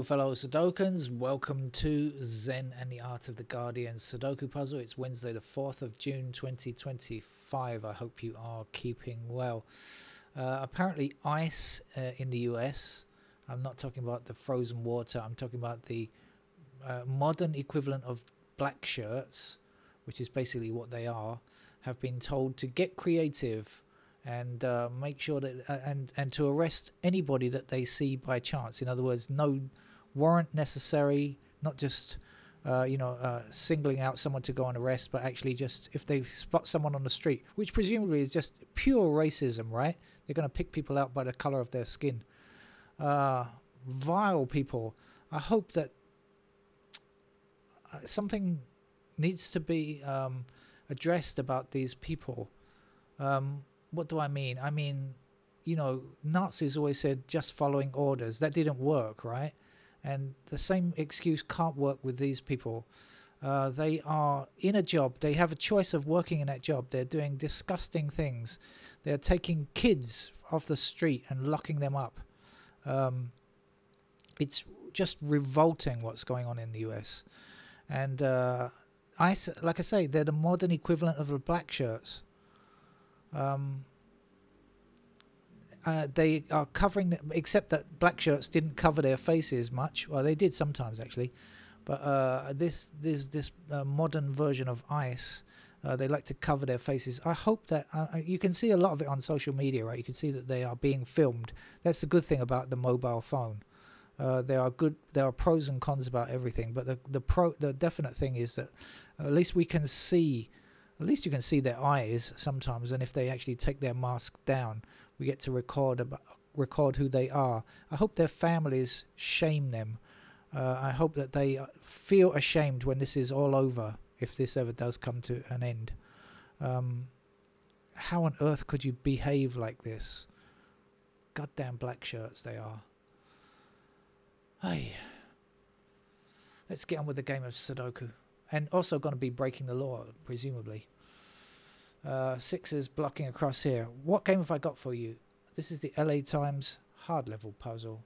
Hello, fellow Sudokans. Welcome to Zen and the Art of the Guardian Sudoku Puzzle. It's Wednesday, the 4th of June 2025. I hope you are keeping well. Uh, apparently, ICE uh, in the US, I'm not talking about the frozen water, I'm talking about the uh, modern equivalent of black shirts, which is basically what they are, have been told to get creative and uh, make sure that uh, and and to arrest anybody that they see by chance. In other words, no warrant necessary, not just uh, you know uh, singling out someone to go on arrest, but actually just if they spot someone on the street, which presumably is just pure racism, right? They're going to pick people out by the color of their skin. Uh, vile people. I hope that uh, something needs to be um, addressed about these people. Um, what do I mean? I mean, you know, Nazis always said just following orders. That didn't work, right? And the same excuse can't work with these people. Uh, they are in a job. They have a choice of working in that job. They're doing disgusting things. They're taking kids off the street and locking them up. Um, it's just revolting what's going on in the US. And uh, I, like I say, they're the modern equivalent of the black shirts. Um, uh, they are covering, except that black shirts didn't cover their faces much. Well, they did sometimes actually, but uh, this this this uh, modern version of ICE, uh, they like to cover their faces. I hope that uh, uh, you can see a lot of it on social media, right? You can see that they are being filmed. That's the good thing about the mobile phone. there are good, there are pros and cons about everything, but the the pro, the definite thing is that at least we can see at least you can see their eyes sometimes and if they actually take their mask down we get to record about, record who they are. I hope their families shame them. Uh, i hope that they uh, feel ashamed when this is all over if this ever does come to an end. Um, how on earth could you behave like this? Goddamn black shirts they are. Hey let's get on with the game of sudoku. And also going to be breaking the law, presumably. Uh, sixes blocking across here. What game have I got for you? This is the LA Times hard level puzzle.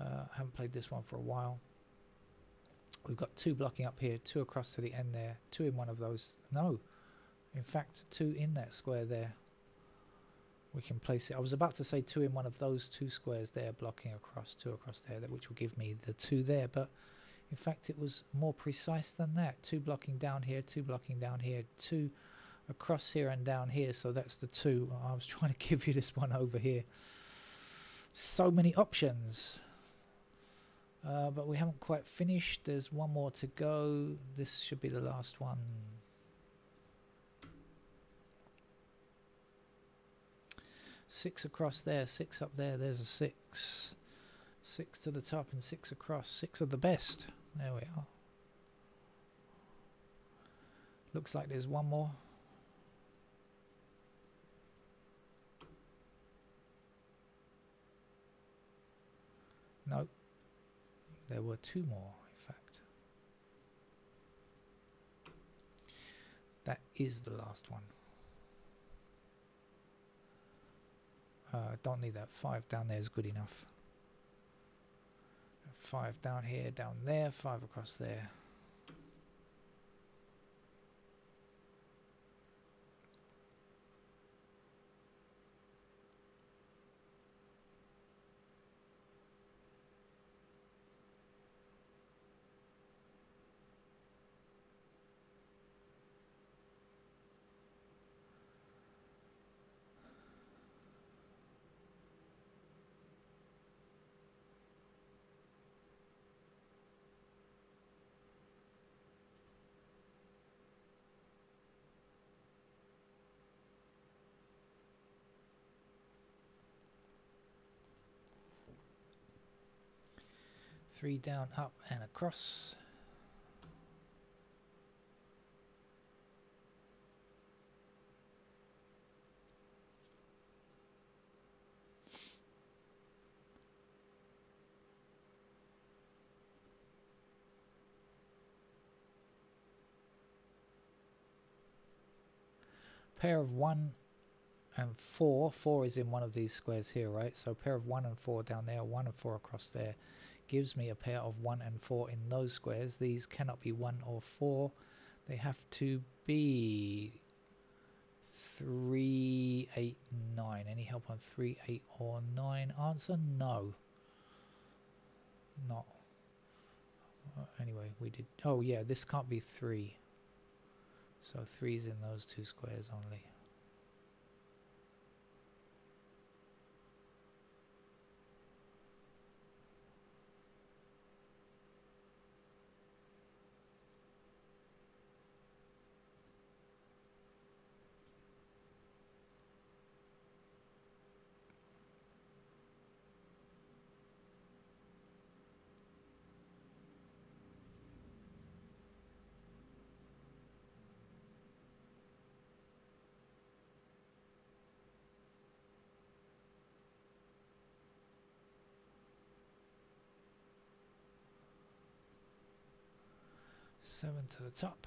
Uh, haven't played this one for a while. We've got two blocking up here, two across to the end there, two in one of those. No, in fact, two in that square there. We can place it. I was about to say two in one of those two squares there, blocking across, two across there, which will give me the two there, but in fact, it was more precise than that. Two blocking down here, two blocking down here, two across here and down here. So that's the two. I was trying to give you this one over here. So many options. Uh, but we haven't quite finished. There's one more to go. This should be the last one. Six across there, six up there. There's a six. Six to the top and six across. Six of the best. There we are. Looks like there's one more. No. There were two more, in fact. That is the last one. Uh, don't need that. Five down there is good enough five down here, down there, five across there. Three down, up and across. pair of 1 and 4. 4 is in one of these squares here, right? So pair of 1 and 4 down there, 1 and 4 across there gives me a pair of 1 and 4 in those squares. These cannot be 1 or 4. They have to be 3, 8, 9. Any help on 3, 8 or 9? Answer no. Not. Anyway, we did... Oh yeah, this can't be 3. So 3 is in those two squares only. Seven to the top.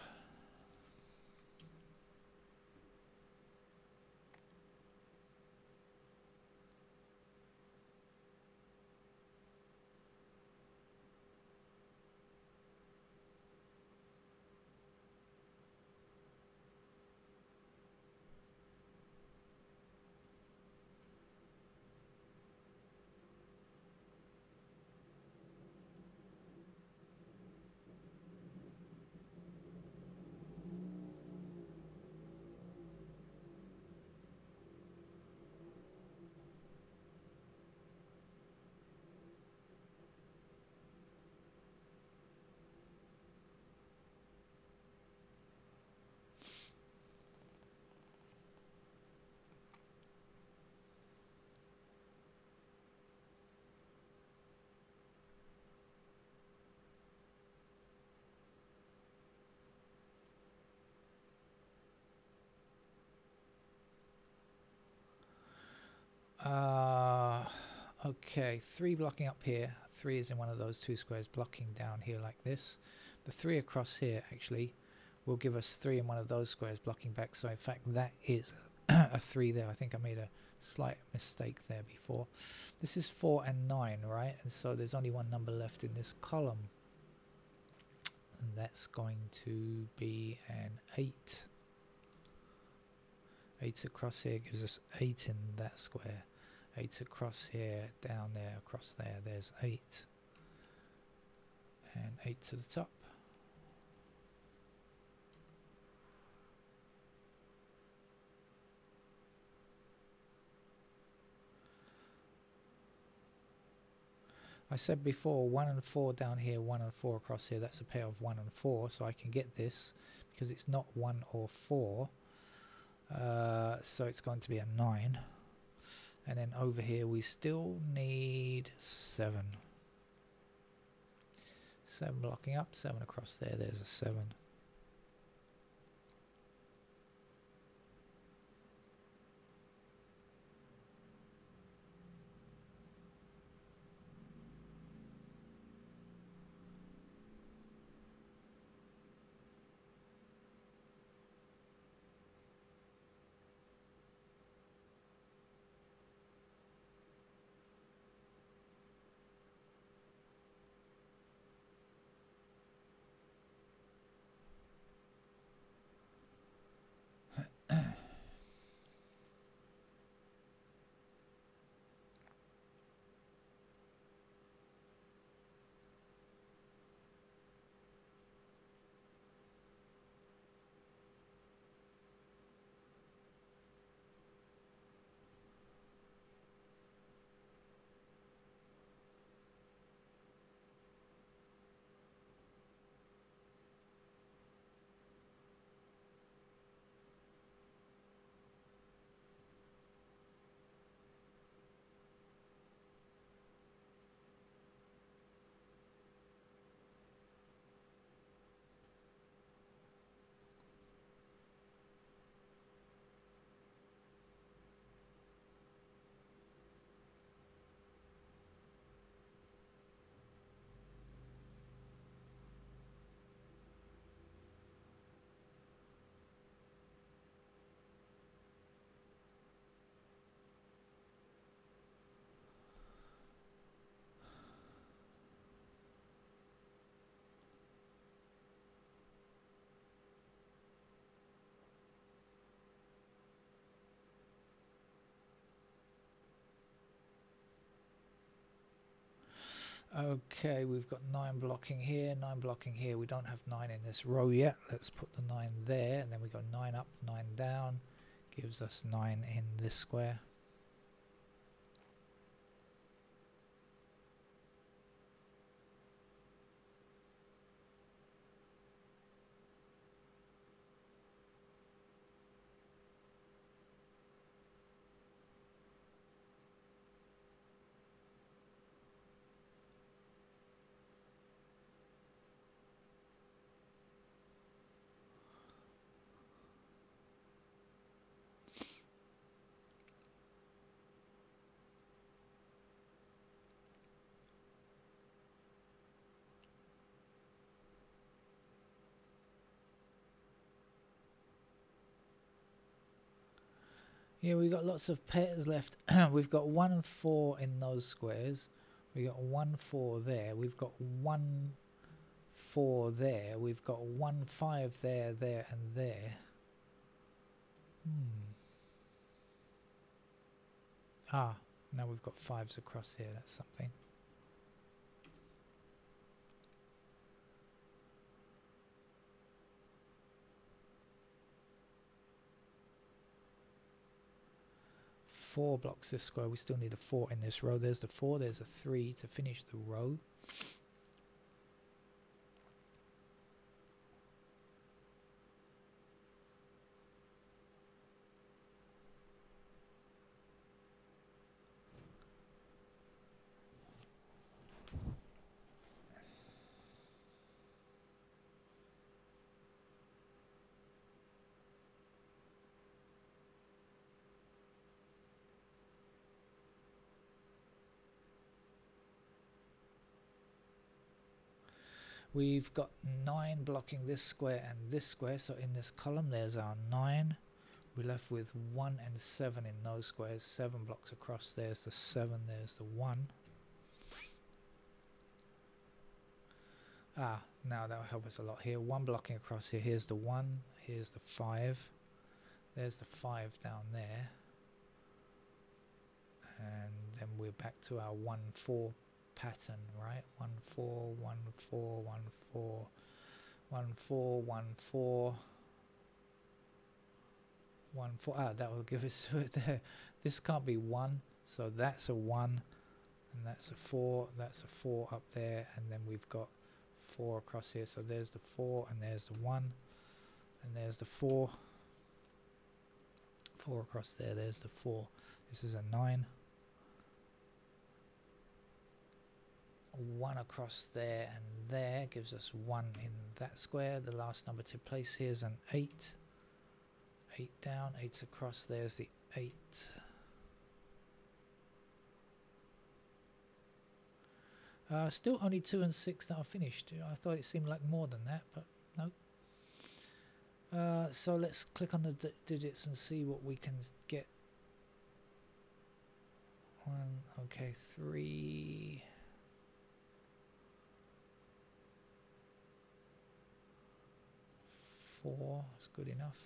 Uh, okay, three blocking up here. Three is in one of those two squares blocking down here like this. The three across here actually will give us three in one of those squares blocking back. So in fact that is a three there. I think I made a slight mistake there before. This is four and nine, right? And so there's only one number left in this column. And that's going to be an eight. Eight across here gives us eight in that square. 8 across here, down there, across there, there's 8. And 8 to the top. I said before 1 and 4 down here, 1 and 4 across here, that's a pair of 1 and 4, so I can get this because it's not 1 or 4. Uh, so it's going to be a 9 and then over here we still need seven. Seven blocking up seven across there there's a seven Okay, we've got nine blocking here, nine blocking here. We don't have nine in this row yet. Let's put the nine there, and then we go nine up, nine down. Gives us nine in this square. Yeah, we've got lots of pairs left. we've got one and four in those squares. We've got one four there. We've got one four there. We've got one five there, there, and there. Hmm. Ah, now we've got fives across here. That's something. Four blocks this square. We still need a four in this row. There's the four. There's a three to finish the row. We've got 9 blocking this square and this square, so in this column there's our 9. We're left with 1 and 7 in those squares, 7 blocks across, there's the 7, there's the 1. Ah, now that'll help us a lot here. 1 blocking across here, here's the 1, here's the 5. There's the 5 down there. And then we're back to our 1, 4 pattern, right? One four, one four, one four, one four, one four, one four. Ah, that will give us. This can't be one, so that's a one, and that's a four. That's a four up there, and then we've got four across here. So there's the four, and there's the one, and there's the four. Four across there. There's the four. This is a nine. One across there and there gives us one in that square. The last number to place here is an 8. 8 down, 8 across, there's the 8. Uh, still only 2 and 6 that are finished. I thought it seemed like more than that, but no. Uh, so let's click on the digits and see what we can get. One, okay, three. Four is good enough.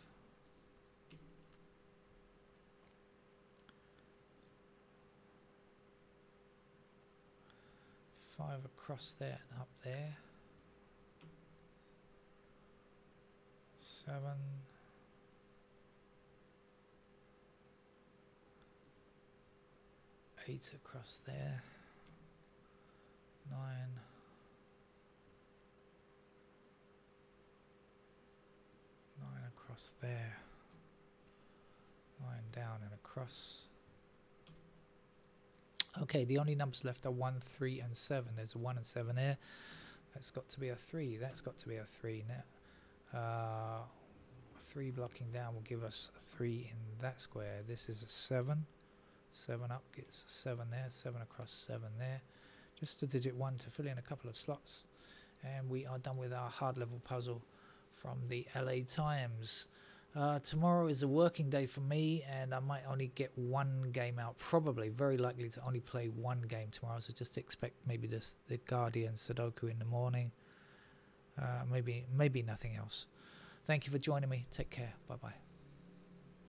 Five across there and up there. Seven. Eight across there. Nine. Across there, line down and across. Okay, the only numbers left are 1, 3 and 7. There's a 1 and 7 there. That's got to be a 3. That's got to be a 3 now. Uh, 3 blocking down will give us a 3 in that square. This is a 7. 7 up gets 7 there. 7 across 7 there. Just a digit 1 to fill in a couple of slots. And we are done with our hard level puzzle from the LA Times. Uh, tomorrow is a working day for me, and I might only get one game out. Probably, very likely to only play one game tomorrow. So just expect maybe this the Guardian Sudoku in the morning. Uh, maybe maybe nothing else. Thank you for joining me. Take care. Bye bye.